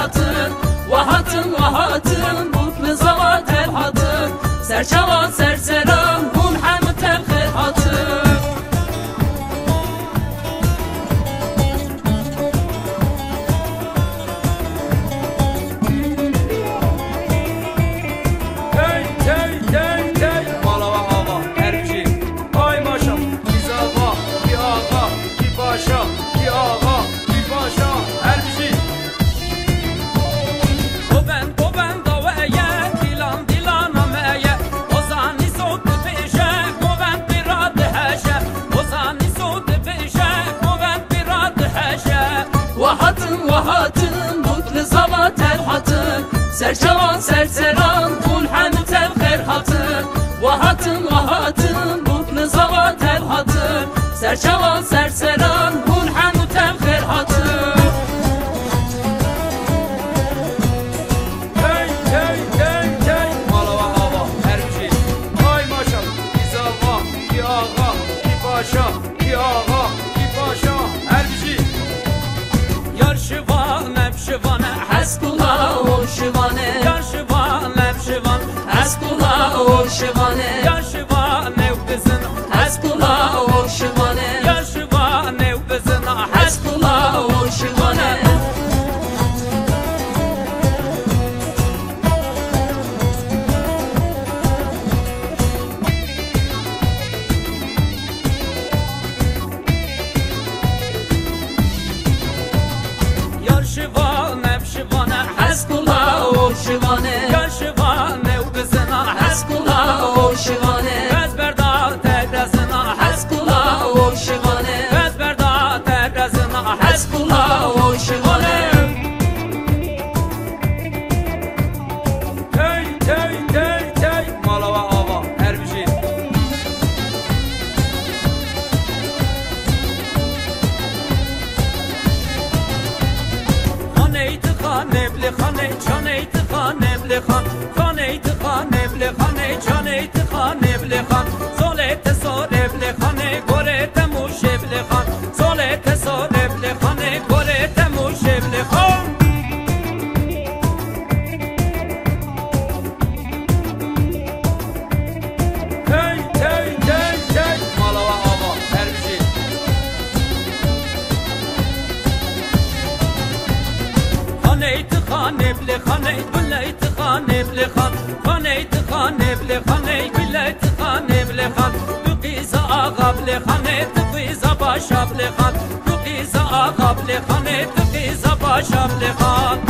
hatın Vahatın vahatın mutlu zaman terhatın Serçava serseri será باشم لخان تو قیزا قبل خانه تو قیزا باشم لخان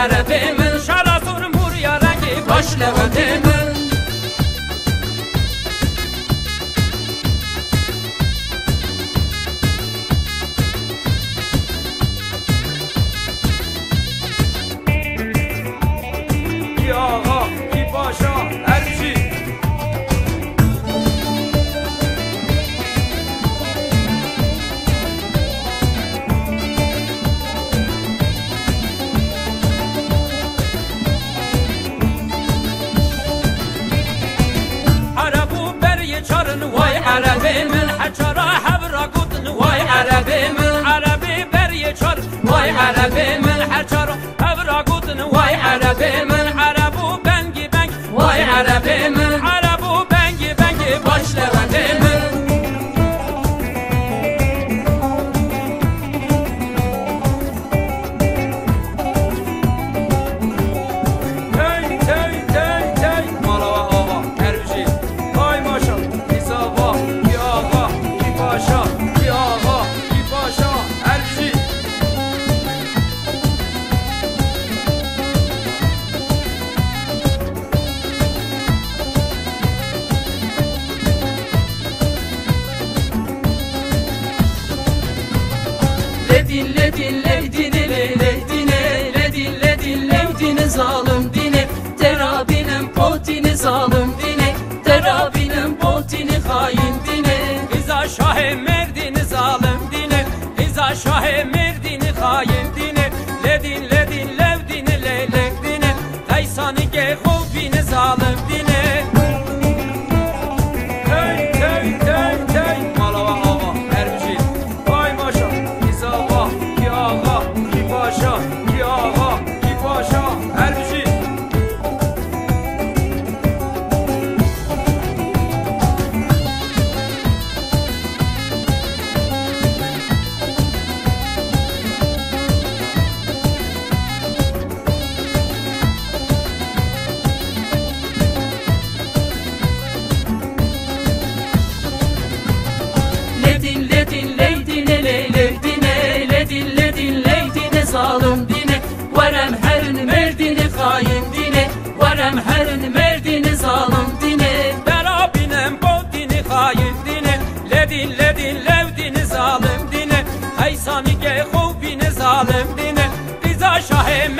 عربي من شرف مريا رقي باش لغدي من I've been. o bine zalim din Traeme